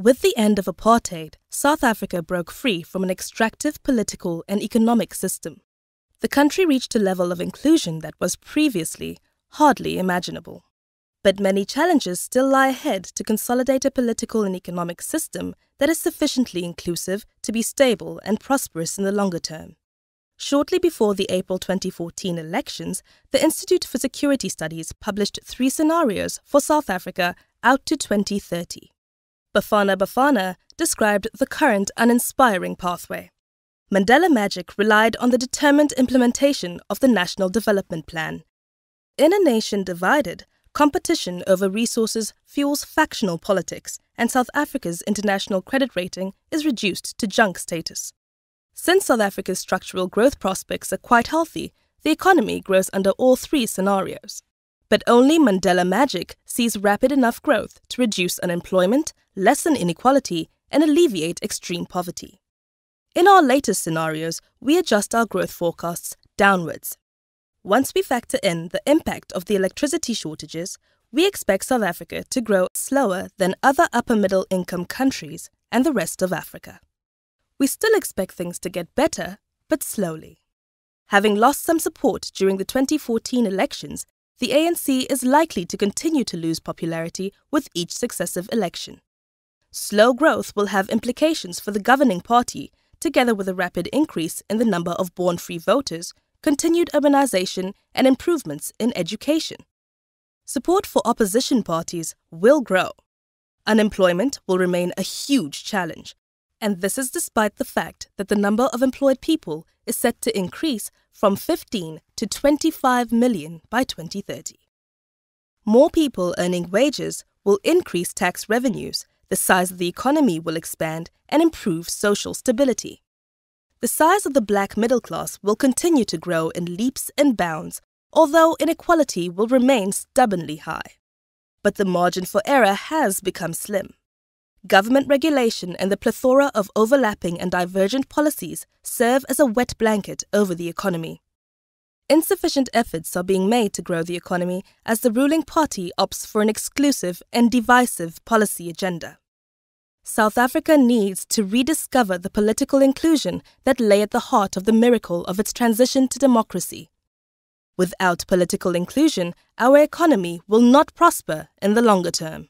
With the end of apartheid, South Africa broke free from an extractive political and economic system. The country reached a level of inclusion that was previously hardly imaginable. But many challenges still lie ahead to consolidate a political and economic system that is sufficiently inclusive to be stable and prosperous in the longer term. Shortly before the April 2014 elections, the Institute for Security Studies published three scenarios for South Africa out to 2030. Bafana Bafana described the current uninspiring pathway. Mandela Magic relied on the determined implementation of the National Development Plan. In a nation divided, competition over resources fuels factional politics, and South Africa's international credit rating is reduced to junk status. Since South Africa's structural growth prospects are quite healthy, the economy grows under all three scenarios. But only Mandela Magic sees rapid enough growth to reduce unemployment, lessen inequality, and alleviate extreme poverty. In our latest scenarios, we adjust our growth forecasts downwards. Once we factor in the impact of the electricity shortages, we expect South Africa to grow slower than other upper middle income countries and the rest of Africa. We still expect things to get better, but slowly. Having lost some support during the 2014 elections, the ANC is likely to continue to lose popularity with each successive election. Slow growth will have implications for the governing party, together with a rapid increase in the number of born free voters, continued urbanization, and improvements in education. Support for opposition parties will grow. Unemployment will remain a huge challenge, and this is despite the fact that the number of employed people is set to increase from 15 to 25 million by 2030. More people earning wages will increase tax revenues, the size of the economy will expand, and improve social stability. The size of the black middle class will continue to grow in leaps and bounds, although inequality will remain stubbornly high. But the margin for error has become slim. Government regulation and the plethora of overlapping and divergent policies serve as a wet blanket over the economy. Insufficient efforts are being made to grow the economy as the ruling party opts for an exclusive and divisive policy agenda. South Africa needs to rediscover the political inclusion that lay at the heart of the miracle of its transition to democracy. Without political inclusion, our economy will not prosper in the longer term.